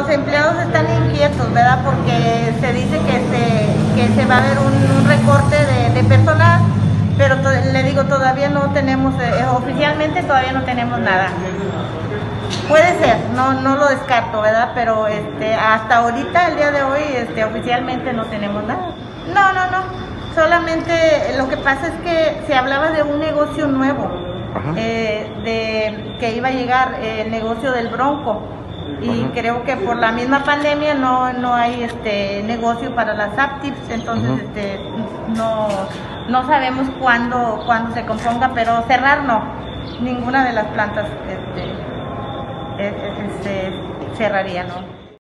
los empleados están inquietos, ¿verdad? Porque se dice que se, que se va a ver un, recorte de, personal, pero le digo, todavía no tenemos, eh, oficialmente todavía no tenemos nada. Puede ser, no, no lo descarto, ¿verdad? Pero este, hasta ahorita, el día de hoy, este, oficialmente no tenemos nada. No, no, no. Solamente lo que pasa es que se hablaba de un negocio nuevo, eh, de que iba a llegar el negocio del Bronco. Y creo que por la misma pandemia no, no hay este negocio para las Aptips, entonces este, no, no sabemos cuándo, cuándo se componga, pero cerrar no, ninguna de las plantas este, se cerraría, ¿no?